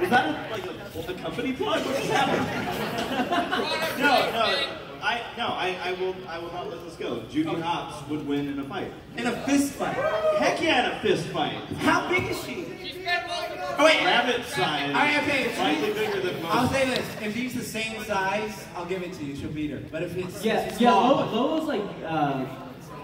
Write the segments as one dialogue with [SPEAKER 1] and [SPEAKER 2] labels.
[SPEAKER 1] Was that a, like a, a company plug? What just happened? no, no. I no, I, I will I will not let this go. Judy Hopps would win in a fight.
[SPEAKER 2] In a fist fight.
[SPEAKER 1] Heck yeah, in a fist fight.
[SPEAKER 2] How big is she?
[SPEAKER 3] Oh wait.
[SPEAKER 1] Rabbit size.
[SPEAKER 3] All right, okay.
[SPEAKER 1] Slightly bigger than most.
[SPEAKER 3] I'll say this: if she's the same size, I'll give it to you. She'll beat her. But if it's
[SPEAKER 4] Yeah,
[SPEAKER 3] it's
[SPEAKER 4] yeah.
[SPEAKER 3] small,
[SPEAKER 4] Lola, Lola's like uh,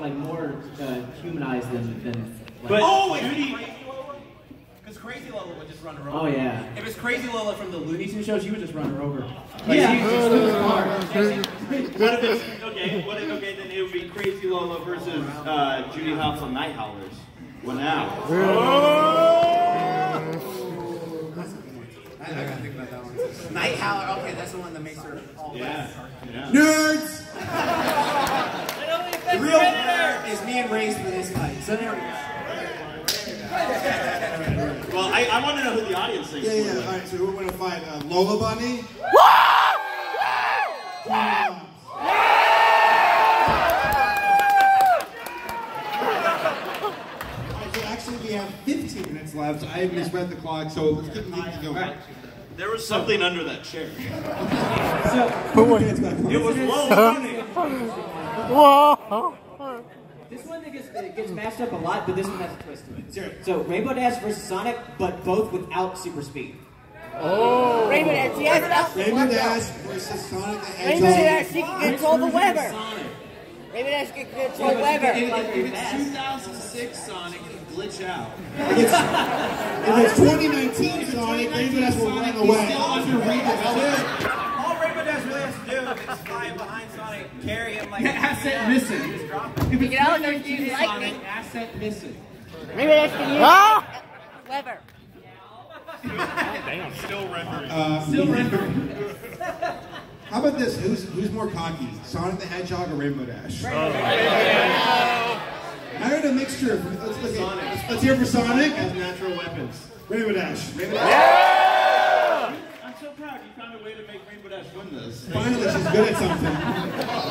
[SPEAKER 4] like more uh, humanized than than. Like,
[SPEAKER 1] But
[SPEAKER 3] Oh,
[SPEAKER 1] Judy,
[SPEAKER 3] Because Crazy Lola would just run her over.
[SPEAKER 4] Oh, yeah.
[SPEAKER 3] If it's Crazy Lola from the Looney Tunes show, she would just run her over.
[SPEAKER 4] yeah.
[SPEAKER 1] what if it's okay? What if okay? Then it would be Crazy Lola versus uh, Judy Hopps on Night Howlers. Well now.
[SPEAKER 3] I, I gotta think about that one. Night Howler. Okay, that's the one that makes her all
[SPEAKER 1] Yeah. yeah.
[SPEAKER 2] Nerds!
[SPEAKER 3] The real winner is me and Ray's for this fight. So there we go.
[SPEAKER 1] Well, I, I want to know who the audience thinks.
[SPEAKER 2] Yeah, yeah. All right, so we're gonna find Uh, Lola Bunny? Alright, so actually we have 15 minutes left. I misread the clock, so let's get things going.
[SPEAKER 1] There was something under that chair.
[SPEAKER 2] Minutes back.
[SPEAKER 1] It was low money.
[SPEAKER 4] This one that gets, it gets mashed up a lot, but this one has a twist to it. So Rainbow Dash versus Sonic, but both without super speed. Oh.
[SPEAKER 5] Rainbow Dash, yes,
[SPEAKER 2] Rainbow Dash versus Sonic the
[SPEAKER 5] Rainbow Dash,
[SPEAKER 2] Hedgehog.
[SPEAKER 5] he can control the weather. Rainbow Dash can control
[SPEAKER 4] Yeah, but
[SPEAKER 5] weather.
[SPEAKER 4] you can-
[SPEAKER 6] If it's 2006 Sonic, he'd glitch out.
[SPEAKER 2] If it's 2019 Sonic, Rainbow Dash will run away.
[SPEAKER 6] He's Still under redevelopment.
[SPEAKER 3] All Rainbow Dash really has to do is fly behind Sonic, carry him like.
[SPEAKER 6] Asset missing.
[SPEAKER 5] You can also use lightning.
[SPEAKER 6] Sonic, asset missing.
[SPEAKER 5] Rainbow Dash can use weather.
[SPEAKER 6] Still rendering.
[SPEAKER 2] How about this? Who's who's more cocky, Sonic the Hedgehog or Rainbow Dash? I heard a mixture. Of, let's, let's, let's, let's hear for Sonic.
[SPEAKER 1] Has natural weapons.
[SPEAKER 2] Rainbow Dash.
[SPEAKER 1] I'm
[SPEAKER 2] Finally, she's good at something.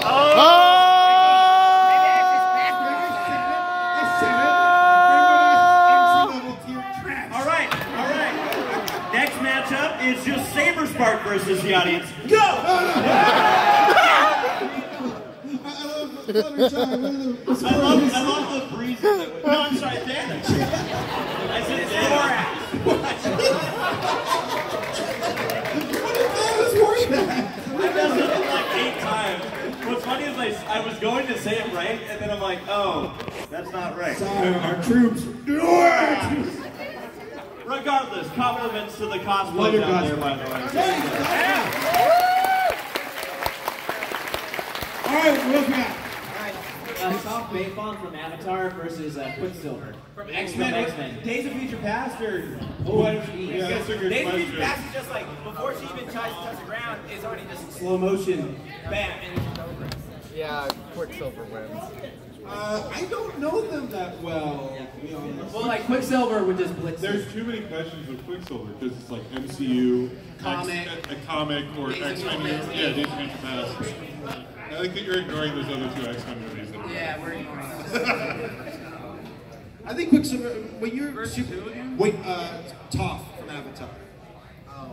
[SPEAKER 2] Oh!
[SPEAKER 1] All right, all right. Next matchup is just Saberspark versus the audience. Go!
[SPEAKER 2] I love,
[SPEAKER 1] I love, I love the breeze. No, I'm sorry, damage. I said damage. I messed it up like eight times. What's funny is I, I was going to say it right, and then I'm like, oh, that's not right.
[SPEAKER 2] Sorry, Our troops do it!
[SPEAKER 1] Regardless, compliments to the
[SPEAKER 2] Love
[SPEAKER 1] cosplays
[SPEAKER 2] your
[SPEAKER 1] out there, by the way.
[SPEAKER 2] All right, what else we got?
[SPEAKER 4] Uh, Toph Beifong from Avatar versus uh, Quicksilver.
[SPEAKER 3] From
[SPEAKER 4] From
[SPEAKER 3] X-Men,
[SPEAKER 4] X-Men.
[SPEAKER 3] Days of Future Past, or
[SPEAKER 1] What?
[SPEAKER 2] Yeah, that's a
[SPEAKER 3] Days of. Future Past is just like before she even tries to touch the ground, it's already just slow motion, bam, and it's over.
[SPEAKER 7] Yeah, Quicksilver wins.
[SPEAKER 2] Uh, I don't know them that well, to be honest.
[SPEAKER 3] Well, like Quicksilver would just blitz.
[SPEAKER 8] There's too many questions with Quicksilver because it's like MCU,
[SPEAKER 3] Comic.
[SPEAKER 8] X, a, a comic, or X Men. Yeah, Days of Future Past. I like that you're ignoring those other two X Men movies. That
[SPEAKER 3] Yeah, we're ignoring
[SPEAKER 2] I think Quicksilver, when you're super, wait, uh, Toph from Avatar.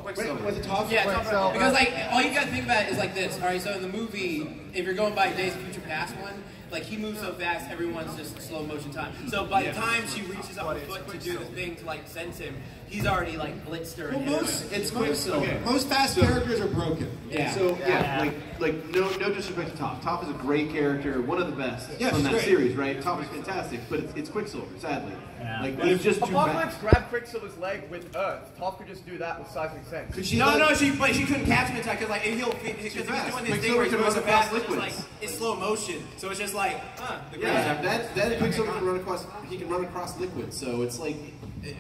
[SPEAKER 2] Wait, was it Toph?
[SPEAKER 3] Yeah,
[SPEAKER 7] Quicksilver.
[SPEAKER 3] because like all you gotta think about is like this. All right, so in the movie, if you're going by Days of Future Past one, like he moves so fast, everyone's just slow motion time. So by the time she reaches up her foot to do the thing to like sense him, he's already like blitzed her.
[SPEAKER 2] Well,
[SPEAKER 3] and hit
[SPEAKER 2] most,
[SPEAKER 6] It's
[SPEAKER 2] most,
[SPEAKER 6] Quicksilver.
[SPEAKER 2] most fast characters are broken.
[SPEAKER 3] Yeah.
[SPEAKER 6] So yeah, like like no no disrespect to Toph. Toph is a great character, one of the best
[SPEAKER 2] Yeah,
[SPEAKER 6] from that
[SPEAKER 2] great.
[SPEAKER 6] series, right? Toph is fantastic, but it's, it's Quicksilver, sadly.
[SPEAKER 4] Yeah.
[SPEAKER 6] Like he's just
[SPEAKER 7] Apocalypse
[SPEAKER 6] fast.
[SPEAKER 7] grabbed Quicksilver's leg with Earth. Toph could just do that with seismic sense.
[SPEAKER 2] Could she
[SPEAKER 3] No,
[SPEAKER 2] like-
[SPEAKER 3] no, she but she couldn't catch him in time because like he'll because he's doing
[SPEAKER 6] fast.
[SPEAKER 3] this thing where he's
[SPEAKER 6] Quicksilver can
[SPEAKER 3] so fast, it's like it's slow motion. So it's just like, huh, the
[SPEAKER 6] Yeah,
[SPEAKER 3] ground.
[SPEAKER 6] that that Quicksilver can run across. He can run across liquids. So it's like,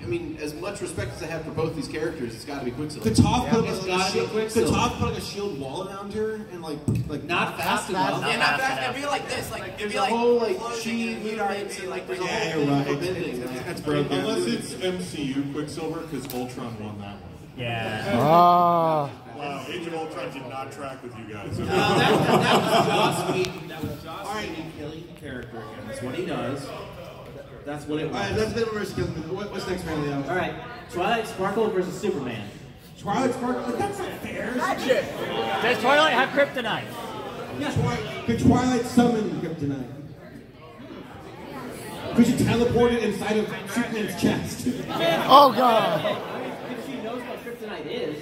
[SPEAKER 6] I mean, as much respect as I have for both these characters, it's got to be Quicksilver.
[SPEAKER 2] Could Toph put
[SPEAKER 4] It's
[SPEAKER 2] like, a
[SPEAKER 4] be
[SPEAKER 2] shield, could
[SPEAKER 4] Quicksilver.
[SPEAKER 2] Toph put like a shield wall around her and like like
[SPEAKER 4] Not fast enough.
[SPEAKER 3] Yeah, not fast. It'd be like this. Like it'd be
[SPEAKER 6] a
[SPEAKER 3] like
[SPEAKER 6] whole like
[SPEAKER 3] closing
[SPEAKER 6] chi
[SPEAKER 3] and he'd already
[SPEAKER 6] movements
[SPEAKER 3] be like
[SPEAKER 6] like there's a
[SPEAKER 2] Yeah,
[SPEAKER 6] whole
[SPEAKER 2] you're right.
[SPEAKER 6] thing forbidden.
[SPEAKER 2] It's-
[SPEAKER 6] like-
[SPEAKER 2] That's broken.
[SPEAKER 8] Unless it's MCU Quicksilver, because Ultron won that one.
[SPEAKER 4] Yeah. Ah.
[SPEAKER 8] Wow, Age of Ultron did not track with you guys.
[SPEAKER 9] That Joss Whedon. That was Joss Whedon killing the character again. That's what he does. That's what it
[SPEAKER 2] All right,
[SPEAKER 9] was.
[SPEAKER 2] that's been versus Kevin. What, what's next, man, Leo?
[SPEAKER 4] All right. Twilight Sparkle versus Superman.
[SPEAKER 2] Twilight Sparkle, that's not fair.
[SPEAKER 10] Does Twilight have kryptonite?
[SPEAKER 2] Yes, why? Could Twilight summon Kryptonite? Could you teleport it inside of Superman's chest?
[SPEAKER 10] Oh god.
[SPEAKER 4] If she knows what kryptonite is.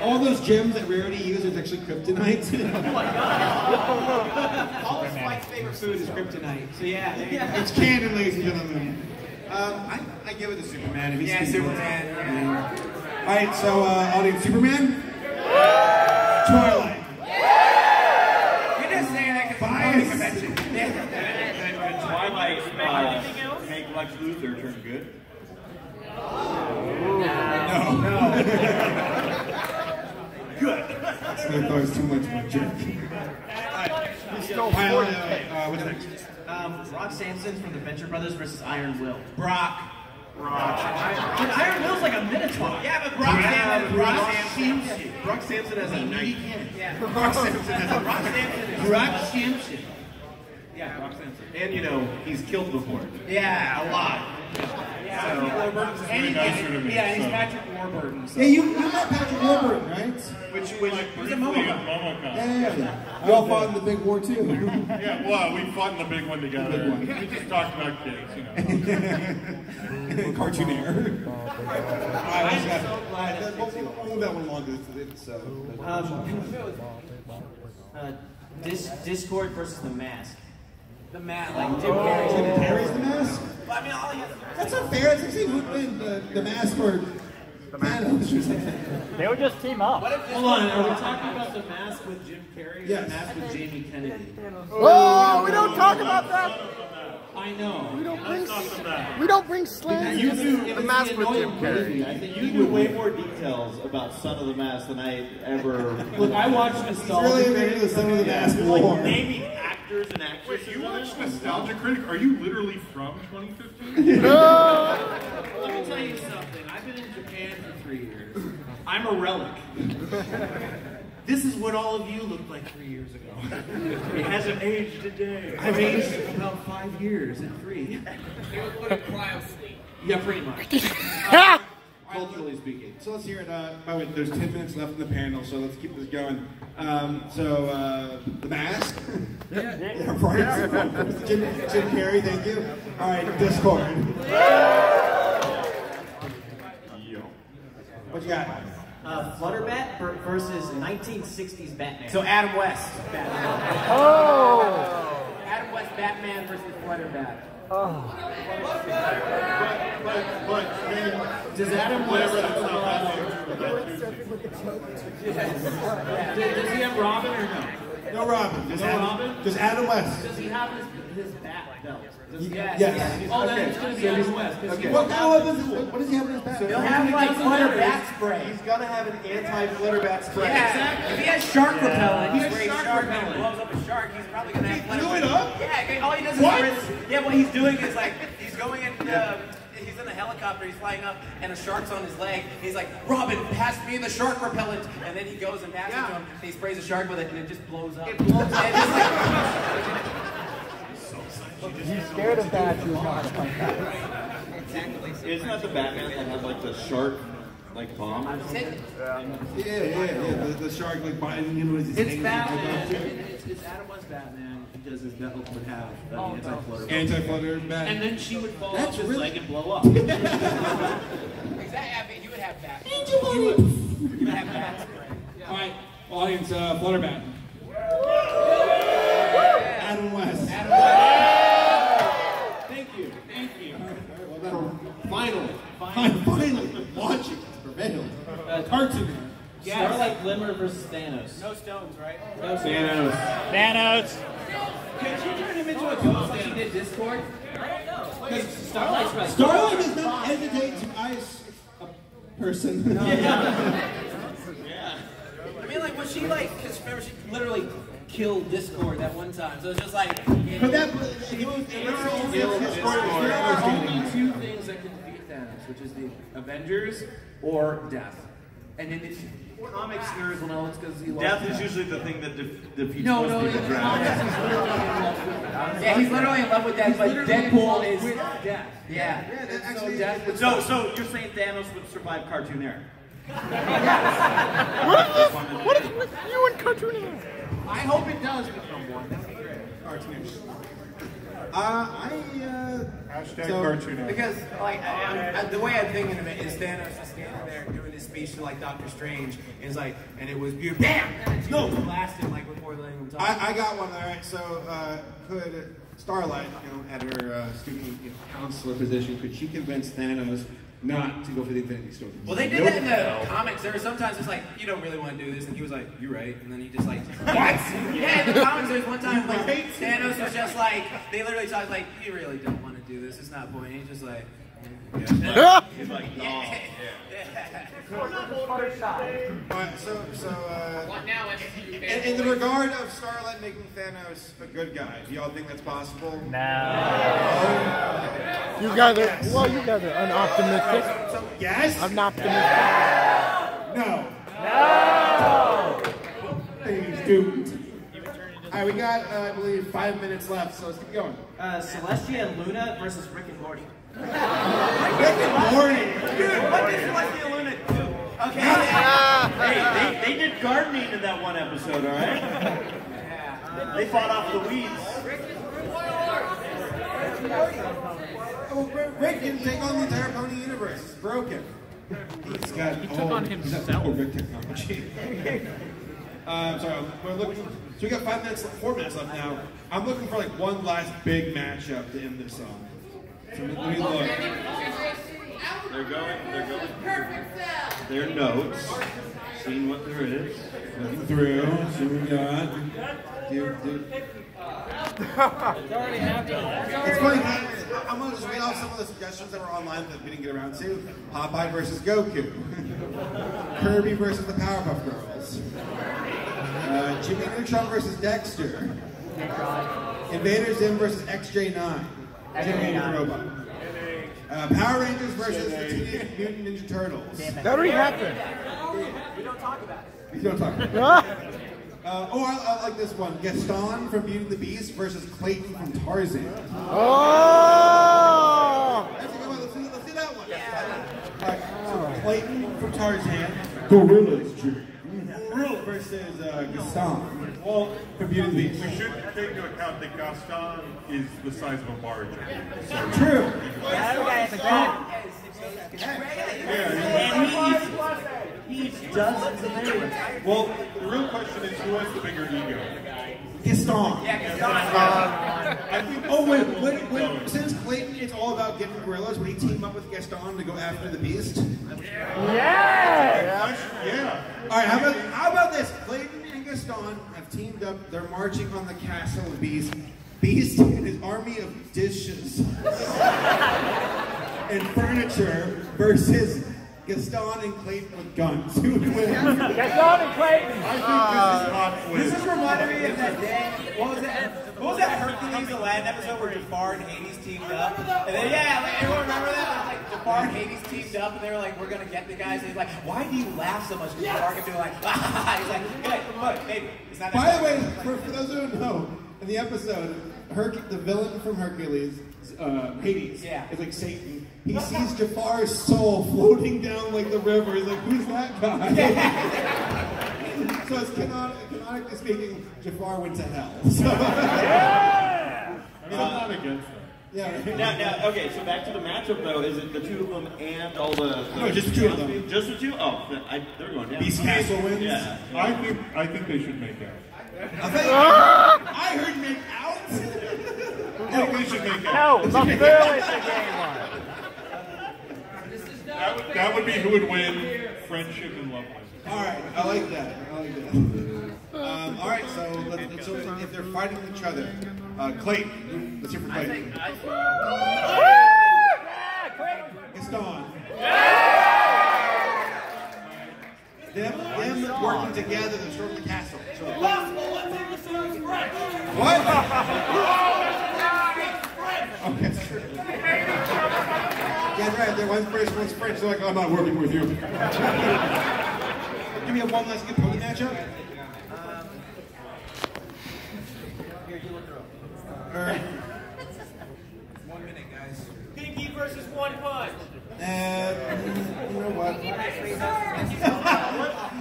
[SPEAKER 2] All those gems that Rarity uses actually Kryptonite.
[SPEAKER 11] All of Spike's favorite food is kryptonite. So yeah, there you go.
[SPEAKER 2] it's canon, ladies and gentlemen. Um, I, I give it to Superman. If he's
[SPEAKER 11] Yeah, Superman. Yeah.
[SPEAKER 2] All right, so uh, audience, Superman, Twilight.
[SPEAKER 11] You're just saying that because
[SPEAKER 2] Bias.
[SPEAKER 11] it's a convention.
[SPEAKER 1] Twilight uh, make Lex Luthor turn good?
[SPEAKER 2] I thought it was too much of a jerk. Twilight, uh, what's next?
[SPEAKER 11] Um, Brock Samson from the Venture Brothers versus Iron Will.
[SPEAKER 2] Brock.
[SPEAKER 11] But Iron Will's like a minotaur. Yeah, but Brock Samson. Brock Samson.
[SPEAKER 6] Brock Samson has a night.
[SPEAKER 11] Yeah. Brock Samson has a Brock Samson.
[SPEAKER 6] Brock Samson.
[SPEAKER 11] Yeah, Brock Samson.
[SPEAKER 6] And you know, he's killed before.
[SPEAKER 11] Yeah, a lot.
[SPEAKER 8] Warburton's
[SPEAKER 11] And he-
[SPEAKER 8] nicer to me,
[SPEAKER 11] yeah, and he's
[SPEAKER 8] so.
[SPEAKER 11] Patrick Warburton. So.
[SPEAKER 2] Yeah, you, you met Patrick Warburton, right?
[SPEAKER 8] Which, which like briefly in MomoCon.
[SPEAKER 2] Yeah, yeah, yeah. You all fought in the big war too.
[SPEAKER 8] Yeah, well, we fought in the big one together. We just talked about kids, you know.
[SPEAKER 2] Cartoonaire.
[SPEAKER 11] I'm so glad that
[SPEAKER 2] We'll, we'll, we'll move that one along. It's, it's, uh,
[SPEAKER 4] Um, uh, Dis- Discord versus the Mask.
[SPEAKER 3] The mask, like Jim Carrey.
[SPEAKER 2] Oh, Jim Carrey's the mask?
[SPEAKER 3] I mean, all you
[SPEAKER 2] That's not fair. It's actually would win the, the mask or Thanos or something.
[SPEAKER 10] They would just team up.
[SPEAKER 9] Hold on, are we talking about the mask with Jim Carrey? or The mask with Jamie Kennedy.
[SPEAKER 10] Oh, we don't talk about that.
[SPEAKER 9] I know.
[SPEAKER 10] We don't bring,
[SPEAKER 8] Let's talk about
[SPEAKER 10] we don't bring slang.
[SPEAKER 9] You knew
[SPEAKER 10] the mask with Jim
[SPEAKER 9] Carrey.
[SPEAKER 10] Carrey.
[SPEAKER 9] I think
[SPEAKER 1] You knew way more details about Son of the Mask than I ever.
[SPEAKER 9] Look, I watched
[SPEAKER 2] Really
[SPEAKER 9] Nostalgia
[SPEAKER 2] into the Son of the Mask
[SPEAKER 1] Like
[SPEAKER 2] war.
[SPEAKER 1] Naming actors and actresses.
[SPEAKER 8] Wait, you
[SPEAKER 1] in
[SPEAKER 8] watched
[SPEAKER 1] it?
[SPEAKER 8] Nostalgia Critic? Are you literally from 2015? no!
[SPEAKER 9] Let me tell you something. I've been in Japan for three years. I'm a relic. This is what all of you looked like three years ago.
[SPEAKER 1] It hasn't aged a day.
[SPEAKER 9] I've aged about five years and three. you look like a kaiosnake Yeah, pretty much.
[SPEAKER 2] Culturally speaking. So let's hear it. Uh, by the way, there's 10 minutes left in the panel, so let's keep this going. Um, so, uh, the mask. yeah, right. Jim, Jim Carrey, thank you. All right, Discord. What you got?
[SPEAKER 4] Uh, Flutterbat ver- versus 1960s Batman.
[SPEAKER 3] So Adam West. Batman.
[SPEAKER 10] Oh.
[SPEAKER 3] Adam West Batman versus Flutterbat.
[SPEAKER 8] But, but then,
[SPEAKER 9] Does Adam
[SPEAKER 8] whatever that's not
[SPEAKER 9] does, does he have Robin or no?
[SPEAKER 2] No Robin. Just
[SPEAKER 9] No
[SPEAKER 2] Adam,
[SPEAKER 9] Robin?
[SPEAKER 2] Just Adam West.
[SPEAKER 9] Does he have his, his bat belt? Does he,
[SPEAKER 2] Yes.
[SPEAKER 9] Oh, then it's going to be Adam West. 'cause he-
[SPEAKER 2] What kind of weapons? What, what does he have in his bag?
[SPEAKER 3] He'll have like Flutter Bat spray.
[SPEAKER 6] He's gonna have an anti-flitter bat spray.
[SPEAKER 3] Yeah, if he has shark repellent,
[SPEAKER 9] He
[SPEAKER 3] he
[SPEAKER 9] has shark
[SPEAKER 3] shark
[SPEAKER 9] repellent.
[SPEAKER 3] blows up a shark, he's probably gonna have
[SPEAKER 2] blew
[SPEAKER 3] Flutter-
[SPEAKER 2] it up?
[SPEAKER 3] Yeah, all he does
[SPEAKER 2] What?
[SPEAKER 3] is yeah, what he's doing is like he's going in. Um, He's in a helicopter, he's flying up, and a shark's on his leg. He's like, Robin, pass me the shark repellent. And then he goes and passes it to him, and he sprays a shark with it, and it just blows up. It blows up.
[SPEAKER 10] He's scared of bats. You know to fight back.
[SPEAKER 1] Isn't that the Batman that had like the shark like bomb?
[SPEAKER 2] Yeah, yeah, yeah. The, the shark like biting him with his
[SPEAKER 9] It's Batman. It's, it's Adam West Batman because his belt would have an
[SPEAKER 3] Oh,
[SPEAKER 9] anti-flutter.
[SPEAKER 2] Anti-flutter bat.
[SPEAKER 9] And then she would fall
[SPEAKER 2] That's
[SPEAKER 9] off his
[SPEAKER 2] really-
[SPEAKER 9] leg and blow up.
[SPEAKER 3] Exactly. I mean, you would have that. You would, you would have that spray.
[SPEAKER 2] All right, audience, uh, Flutterbat. Adam Finally, finally, finally, watching has prevailed. Uh, cartoon.
[SPEAKER 4] Starlight Glimmer versus Thanos.
[SPEAKER 3] No stones, right?
[SPEAKER 4] No,
[SPEAKER 1] Thanos.
[SPEAKER 10] Thanos.
[SPEAKER 9] Could you turn him into a ghost like you did Discord?
[SPEAKER 4] Because Starlight's right.
[SPEAKER 2] Starlight does not hesitate to ice a person. Yeah.
[SPEAKER 3] I mean, like, was she like, because remember, she literally killed Discord that one time. So it's just like,
[SPEAKER 2] But that, it was, it was only a Discord.
[SPEAKER 9] There are only two things that can defeat Thanos, which is the Avengers or death.
[SPEAKER 3] And then it's comic nerds will know it's because he lost
[SPEAKER 1] Death is usually the thing that de- defeats
[SPEAKER 3] No,
[SPEAKER 1] most
[SPEAKER 3] no,
[SPEAKER 1] people
[SPEAKER 3] in the
[SPEAKER 1] drown.
[SPEAKER 3] comics he's literally in love with it. Yeah, he's literally in love with death, but Deadpool is with death. Yeah.
[SPEAKER 2] Yeah, that actually.
[SPEAKER 3] death would
[SPEAKER 1] So, so you're saying Thanos would survive cartoon era?
[SPEAKER 10] What is this? What is with you and cartooning?
[SPEAKER 7] I hope it does become one. That'd be great.
[SPEAKER 2] Cartoonish. Uh, I, uh.
[SPEAKER 8] Hashtag
[SPEAKER 2] so-
[SPEAKER 8] cartoon.
[SPEAKER 3] Because, like, I, I, the way I'm thinking of it is Thanos just standing there doing his speech to, like, Doctor Strange. And it's like, and it was beautiful. Bam! No blasting, like, before letting him talk.
[SPEAKER 2] I, I got one. All right. So, uh, could Starlight, you know, at her uh, student you know, counselor position, could she convince Thanos not to go for the Infinity Stone?
[SPEAKER 3] Well, they did that in the comics. There were sometimes it's like, you don't really want to do this, and he was like, "You're right," and then he just like, "What?" yeah, in the comics, there's one time like Thanos was just like, they literally talked like, "You really don't want to do this. It's not point." And he's just like,
[SPEAKER 10] Yeah.
[SPEAKER 1] He's like, no.
[SPEAKER 3] yeah.
[SPEAKER 2] Alright, so, so, uh, in, in the regard of Starlight making Thanos a good guy, do y'all think that's possible? No.
[SPEAKER 10] You guys are, well, you guys are unoptimistic.
[SPEAKER 2] Yes?
[SPEAKER 10] I'm not optimistic.
[SPEAKER 2] No. No! He's doomed. Alright, we got, uh, I believe, five minutes left, so let's keep going.
[SPEAKER 4] Uh, Celestia and Luna versus Rick and Morty.
[SPEAKER 2] Rick and Morty!
[SPEAKER 3] Dude, what did Celestia and Luna do? Okay.
[SPEAKER 1] Hey, they, they did gardening in that one episode, all right? Yeah. They fought off the weeds.
[SPEAKER 2] Oh, Rick- Rick can take on the entire Pony universe. It's broken. He's got he
[SPEAKER 10] took on himself.
[SPEAKER 2] Rick technology. um, sorry, we're looking. So we got five minutes, four minutes left now. I'm looking for like one last big matchup to end this song. So let me look.
[SPEAKER 1] They're going, they're going. Perfect Their notes. Seeing what there is.
[SPEAKER 2] Looking through. See what we got. Dude, dude. It's funny. I- I'm gonna just read off some of the suggestions that were online that we didn't get around to. Popeye versus Goku. Kirby versus the Powerpuff Girls. Uh, Jimmy Neutron versus Dexter. Invader Zim versus XJ9. Jimmy the Robot. Uh, Power Rangers versus the Teenage Mutant Ninja Turtles.
[SPEAKER 10] That already happened.
[SPEAKER 3] We don't talk about it.
[SPEAKER 2] We don't talk about it. Uh, oh, I, I like this one. Gaston from Beauty and the Beast versus Clayton from Tarzan.
[SPEAKER 10] Oh!
[SPEAKER 2] That's a good one. Let's see, let's see that one. All right, so Clayton from Tarzan. Gorillas, Gorilla versus uh, Gaston. Well, from Beauty and the Beast.
[SPEAKER 8] We should take into account that Gaston is the size of a barge. So,
[SPEAKER 2] True.
[SPEAKER 1] And he's, he's dozens of millions.
[SPEAKER 8] well, the real question is who has the bigger ego?
[SPEAKER 2] Gaston.
[SPEAKER 8] Uh, I think
[SPEAKER 2] Oh wait, wait, wait. Since Clayton, it's all about getting gorillas. Would he team up with Gaston to go after the Beast?
[SPEAKER 8] yeah. yeah.
[SPEAKER 2] All right, how about how about this? Clayton and Gaston have teamed up. They're marching on the castle of Beast. Beast and his army of dishes and furniture versus Gaston and Clayton with guns. Who would win?
[SPEAKER 8] I think this is hot
[SPEAKER 3] This is reminding me of that day. What was that? What was that Hercules Aladdin episode where Jafar and Hades teamed up? And then yeah, like, everyone remember that? Like Jafar and Hades teamed up, and they were like, "We're gonna get the guys." And he's like, "Why do you laugh so much?" And Jafar kept doing like, ah. He's like, "Good, look, baby, it's not."
[SPEAKER 2] By the way, for, for those who don't know, in the episode, Herc- the villain from Hercules, uh, Hades,
[SPEAKER 3] Yeah.
[SPEAKER 2] is like Satan. He sees Jafar's soul floating down like the river. He's like, "Who's that guy?" so it's canon- canonically speaking, Jafar went to hell. So,
[SPEAKER 8] I'm not against that.
[SPEAKER 2] yeah.
[SPEAKER 1] Now, now, okay, so back to the matchup though. Is it the two of them and all the?
[SPEAKER 2] No, just the two of them.
[SPEAKER 1] Just the two? Oh, I, they're going down.
[SPEAKER 2] Beast Castle wins.
[SPEAKER 1] Yeah.
[SPEAKER 8] I think I think they should make out.
[SPEAKER 2] I, think, I heard make out.
[SPEAKER 8] I think they should make out.
[SPEAKER 10] No, the village game one.
[SPEAKER 8] That would, that would be who would win friendship and love language.
[SPEAKER 2] All right, I like that. I like that. Um, all right, so let's, let's so if they're fighting each other, uh, Clayton, let's hear from Clayton. Gaston. Them, them working together to storm the castle. So, what? Okay, that's true. Yeah, right. They're one's British, one's French. They're like, I'm not working with you. do we have one last good pony matchup? Or,
[SPEAKER 11] Pinkie versus One Punch.
[SPEAKER 2] uh, you know what?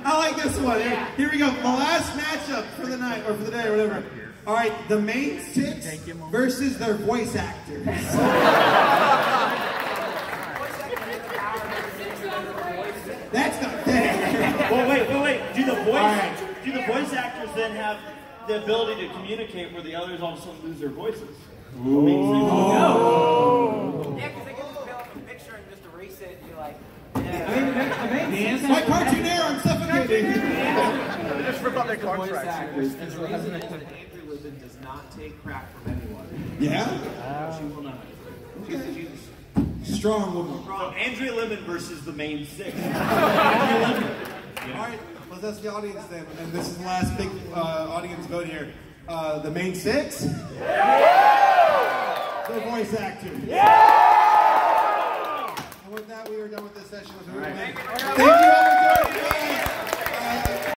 [SPEAKER 2] I like this one. Here, here we go. The last matchup for the night or for the day or whatever. All right, the main six versus their voice actors. That's not fair.
[SPEAKER 1] Well, wait, wait, wait. Do the voice
[SPEAKER 2] right.
[SPEAKER 1] do the voice actors then have the ability to communicate where the others all of a sudden lose their voices?
[SPEAKER 3] Yeah, because they can just fill up a picture and just erase it and be like, yeah.
[SPEAKER 2] My cartoonaire, I'm suffocating.
[SPEAKER 7] Just rip out their
[SPEAKER 12] voice
[SPEAKER 7] contracts.
[SPEAKER 12] actors, and the reason is that Andrea Libman does not take crap from anyone.
[SPEAKER 2] Yeah?
[SPEAKER 12] She will not.
[SPEAKER 2] She's a strong woman.
[SPEAKER 1] So Andrea Libman versus the main six.
[SPEAKER 2] All right, let's the audience then. And this is the last big uh, audience vote here. Uh, the main six? The voice actors. And with that, we are done with this session. Thank you.